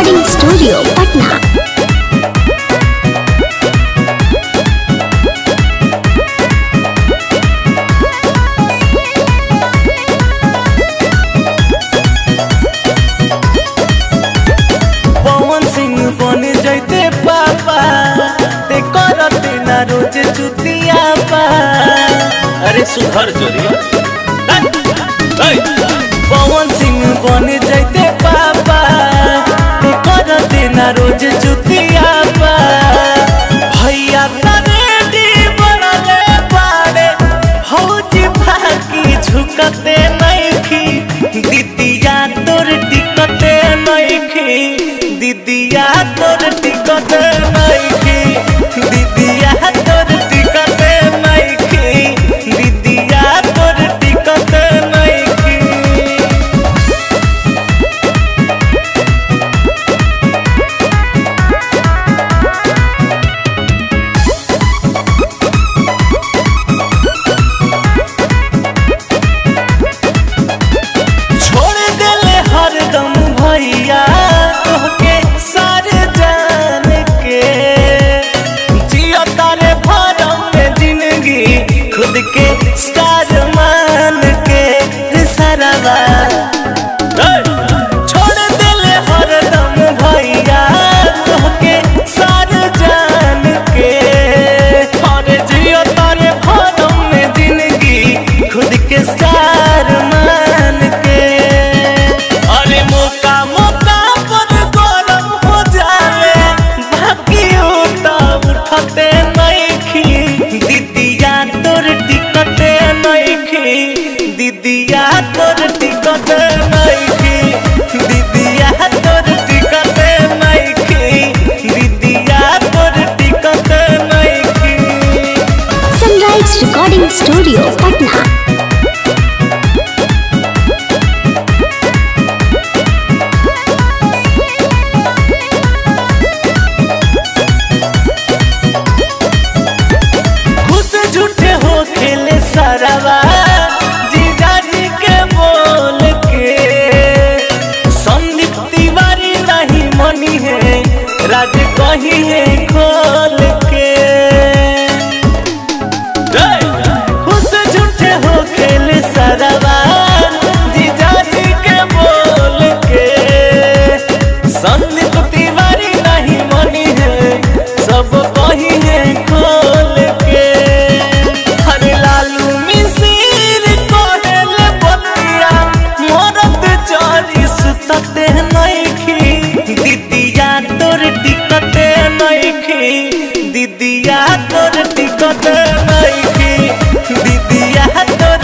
Recording studio Patna रोज चुतिया पा। अरे सुधर जोरी। पवन सिंह बन जाते पा दिया तोर टिकट के स्टार दीदिया तोर टिकट नइखी दीदिया तोर टिकट नइखी दीदिया तोर टिकट नइखी सनराइज रिकॉर्डिंग स्टूडियो पटना कहिए खोल के। खुश झूठे हो खेल सरवार जीजाजी के बोल के। संग दीदिया तोर टिकट तो नहीं की। दीदिया तोर